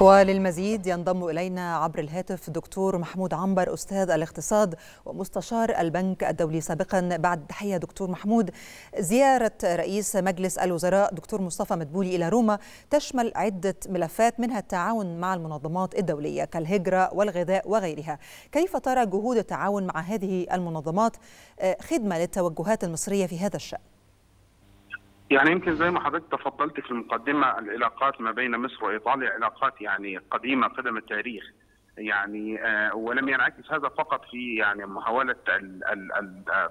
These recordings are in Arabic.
وللمزيد ينضم إلينا عبر الهاتف دكتور محمود عنبر أستاذ الاقتصاد ومستشار البنك الدولي سابقا. بعد تحية دكتور محمود زيارة رئيس مجلس الوزراء دكتور مصطفى مدبولي إلى روما تشمل عدة ملفات منها التعاون مع المنظمات الدولية كالهجرة والغذاء وغيرها. كيف ترى جهود التعاون مع هذه المنظمات؟ خدمة للتوجهات المصرية في هذا الشأن؟ يعني يمكن زي ما حضرتك تفضلت في المقدمة العلاقات ما بين مصر وإيطاليا علاقات يعني قديمة قدم التاريخ يعني آه ولم ينعكس هذا فقط في يعني محاولة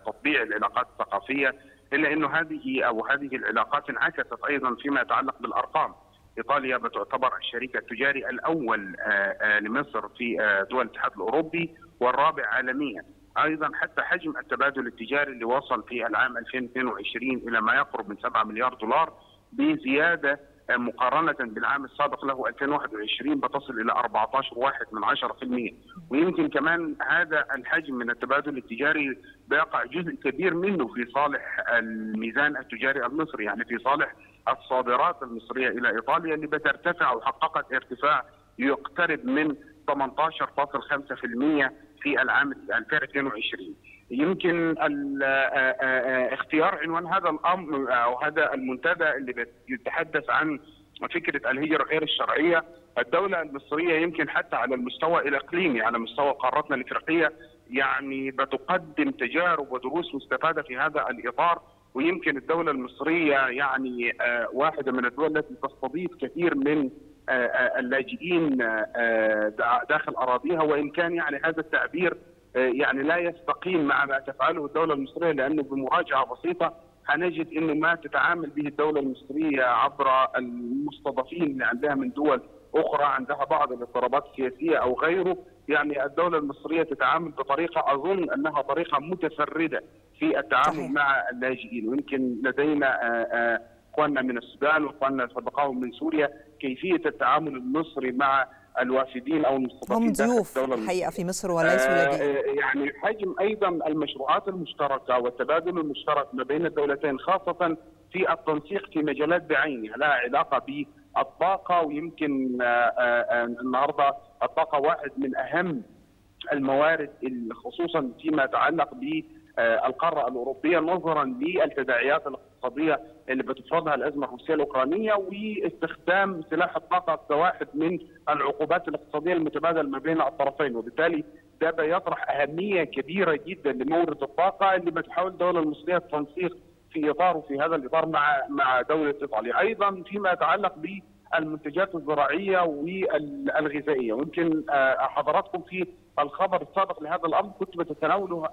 تطبيع العلاقات الثقافية إلا إنه هذه أو هذه العلاقات انعكست أيضا فيما يتعلق بالأرقام. إيطاليا بتعتبر الشريك التجاري الأول آه آه لمصر في دول الاتحاد الأوروبي والرابع عالميا. أيضا حتى حجم التبادل التجاري اللي وصل في العام 2022 إلى ما يقرب من 7 مليار دولار بزيادة مقارنة بالعام السابق له 2021 بتصل إلى 14.1 من 10% ويمكن كمان هذا الحجم من التبادل التجاري بيقع جزء كبير منه في صالح الميزان التجاري المصري يعني في صالح الصادرات المصرية إلى إيطاليا اللي بترتفع وحققت ارتفاع يقترب من 18.5% في العام 2022 يمكن اختيار عنوان هذا الأمر أو هذا المنتدى اللي بيتحدث عن فكرة الهجرة غير الشرعية. الدولة المصرية يمكن حتى على المستوى الإقليمي على مستوى قارتنا الإفريقية يعني بتقدم تجارب ودروس مستفادة في هذا الإطار. ويمكن الدولة المصرية يعني واحدة من الدول التي تستضيف كثير من اللاجئين داخل أراضيها وإن كان يعني هذا التعبير يعني لا يستقيم مع ما تفعله الدولة المصرية لأنه بمراجعة بسيطة هنجد انه ما تتعامل به الدولة المصرية عبر المستضيفين اللي عندها من دول أخرى عندها بعض الاضطرابات السياسية أو غيره يعني الدولة المصرية تتعامل بطريقة أظن أنها طريقة متفردة في التعامل صحيح. مع اللاجئين ويمكن لدينا إخواننا من السودان وإخواننا سبقاهم من سوريا كيفية التعامل المصري مع الوافدين أو المستضيفين هم ضيوف الحقيقة في مصر وليسوا لاجئين يعني حجم أيضا المشروعات المشتركة والتبادل المشترك ما بين الدولتين خاصة في التنسيق في مجالات بعينها لها علاقة بالطاقة ويمكن النهارده الطاقة واحد من أهم الموارد خصوصا فيما يتعلق ب القارة الأوروبية نظرا للتداعيات الاقتصادية اللي بتفرضها الأزمة الروسية الأوكرانية واستخدام سلاح الطاقة كواحد من العقوبات الاقتصادية المتبادله ما بين الطرفين. وبالتالي ده بيطرح أهمية كبيرة جدا لمورد الطاقة اللي بتحاول الدولة المصرية التنسيق في إطاره في هذا الإطار مع مع دولة إيطاليا، أيضا فيما يتعلق بالمنتجات الزراعية والغذائية، ويمكن حضراتكم في الخبر السابق لهذا الأمر كنت بتتناولوا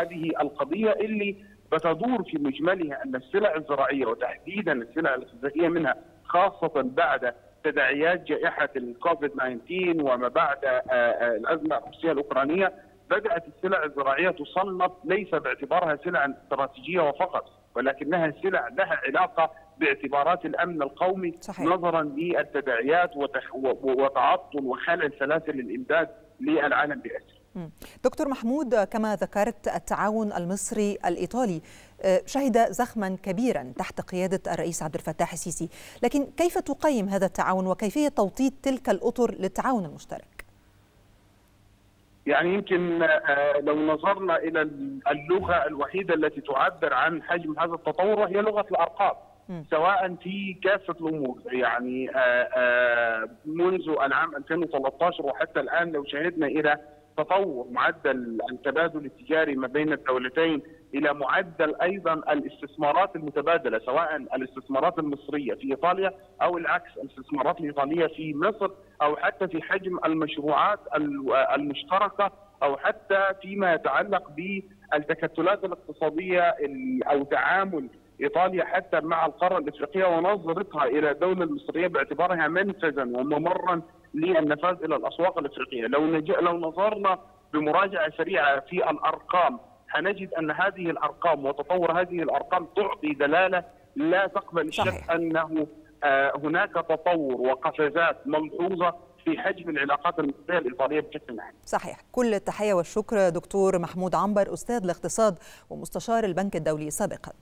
هذه القضية اللي بتدور في مجملها أن السلع الزراعية وتحديدا السلع الغذائية منها خاصة بعد تداعيات جائحة الكوفيد 19 وما بعد الأزمة الروسية الأوكرانية بدأت السلع الزراعية تصنف ليس باعتبارها سلعا استراتيجية وفقط ولكنها سلع لها علاقة باعتبارات الأمن القومي صحيح. نظرا للتداعيات وتعطل وخلل سلاسل الإمداد للعالم بأسره. دكتور محمود كما ذكرت التعاون المصري الإيطالي شهد زخما كبيرا تحت قيادة الرئيس عبد الفتاح السيسي، لكن كيف تقيم هذا التعاون وكيفية توطيد تلك الأطر للتعاون المشترك؟ يعني يمكن لو نظرنا إلى اللغة الوحيدة التي تعبر عن حجم هذا التطور وهي لغة الأرقام. سواء في كافة الأمور. يعني منذ العام 2013 وحتى الآن لو شاهدنا إلى تطور معدل التبادل التجاري ما بين الدولتين إلى معدل أيضا الاستثمارات المتبادلة سواء الاستثمارات المصرية في إيطاليا أو العكس الاستثمارات الإيطالية في مصر أو حتى في حجم المشروعات المشتركة أو حتى فيما يتعلق بالتكتلات الاقتصادية أو تعامل إيطاليا حتى مع القارة الإفريقية ونظرتها إلى الدولة المصرية باعتبارها منفذا وممرا للنفاذ إلى الأسواق الإفريقية، لو نج... لو نظرنا بمراجعة سريعة في الأرقام هنجد أن هذه الأرقام وتطور هذه الأرقام تعطي دلالة لا تقبل الشك أنه آه هناك تطور وقفزات ملحوظة في حجم العلاقات المصرية الإيطالية بشكل عام. صحيح، كل التحية والشكر دكتور محمود عنبر أستاذ الاقتصاد ومستشار البنك الدولي سابقا.